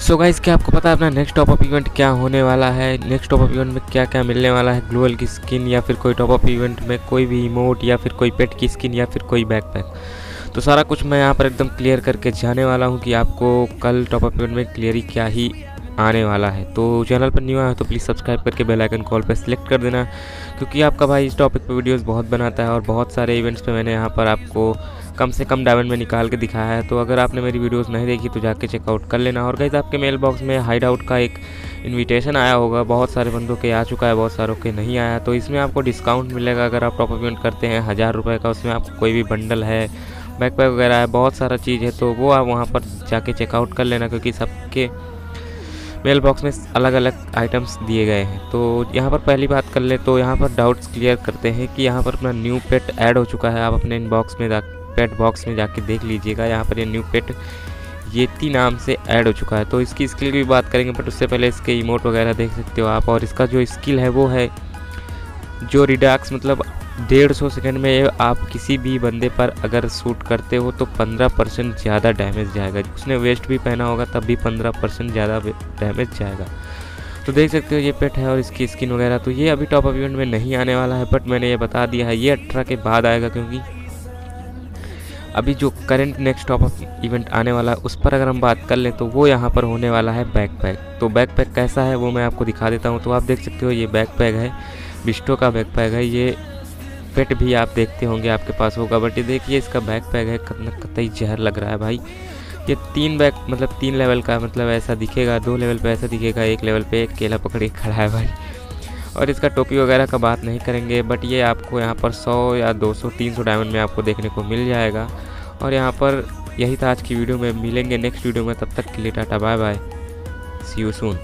So guys क्या आपको पता है अपना नेक्स्ट टॉप अप इवेंट क्या होने वाला है? नेक्स्ट टॉप अप इवेंट में क्या क्या मिलने वाला है? ग्लोअल की स्किन या फिर कोई टॉप अप इवेंट में कोई भी इमोट या फिर कोई पेट की स्किन या फिर कोई बैकपैक तो सारा कुछ मैं यहाँ पर एकदम क्लियर करके जाने वाला हूँ कि आपको कल टॉप अप इवेंट में क्लियरी क्या ही आने वाला है। तो चैनल पर न्यू आया तो प्लीज़ सब्सक्राइब करके बेल आइकन कॉल पर सिलेक्ट कर देना, क्योंकि आपका भाई इस टॉपिक पर वीडियोस बहुत बनाता है और बहुत सारे इवेंट्स पे मैंने यहाँ पर आपको कम से कम डायमंड में निकाल के दिखाया है। तो अगर आपने मेरी वीडियोस नहीं देखी तो जाके चेकआउट कर लेना। और गैस आपके मेल बॉक्स में हाइड आउट का एक इनविटेशन आया होगा। बहुत सारे बंदों के आ चुका है, बहुत सारों के नहीं आया। तो इसमें आपको डिस्काउंट मिलेगा अगर आप टॉप पेमेंट करते हैं हज़ार रुपये का। उसमें आपको कोई भी बंडल है बैकपैक वगैरह है, बहुत सारा चीज़ है तो वो आप वहाँ पर जाके चेकआउट कर लेना, क्योंकि सबके मेल बॉक्स में अलग अलग आइटम्स दिए गए हैं। तो यहाँ पर पहली बात कर ले तो यहाँ पर डाउट्स क्लियर करते हैं कि यहाँ पर अपना न्यू पेट ऐड हो चुका है। आप अपने इनबॉक्स में पेट बॉक्स में जाके देख लीजिएगा। यहाँ पर ये न्यू पेट येती नाम से ऐड हो चुका है। तो इसकी स्किल की भी बात करेंगे बट उससे पहले इसके इमोट वगैरह देख सकते हो आप। और इसका जो स्किल है, वो है जो रिडैक्स मतलब डेढ़ सौ सेकेंड में आप किसी भी बंदे पर अगर शूट करते हो तो पंद्रह परसेंट ज़्यादा डैमेज जाएगा। उसने वेस्ट भी पहना होगा, तब भी पंद्रह परसेंट ज़्यादा डैमेज जाएगा। तो देख सकते हो ये पेट है और इसकी स्किन वगैरह। तो ये अभी टॉप अप इवेंट में नहीं आने वाला है बट मैंने ये बता दिया है, ये अठारह के बाद आएगा, क्योंकि अभी जो current next top up event आने वाला है, उस पर अगर हम बात कर लें तो वो यहाँ पर होने वाला है बैकपैक तो बैकपैक कैसा है, वो मैं आपको दिखा देता हूँ। तो आप देख सकते हो, ये बैकपैक है बिस्टो का बैकपैक है। ये पेट भी आप देखते होंगे आपके पास होगा बट ये देखिए, इसका बैकपैक है, कितना कतई जहर लग रहा है भाई। ये तीन बैक मतलब तीन लेवल का मतलब ऐसा दिखेगा, दो लेवल पे ऐसा दिखेगा, एक लेवल पे एक केला पकड़े खड़ा है भाई। और इसका टोपी वगैरह का बात नहीं करेंगे बट ये आपको यहाँ पर 100 या 200 300 डायमंड में आपको देखने को मिल जाएगा। और यहाँ पर यही था आज की वीडियो में। मिलेंगे नेक्स्ट वीडियो में, तब तक के लिए tata bye bye see you soon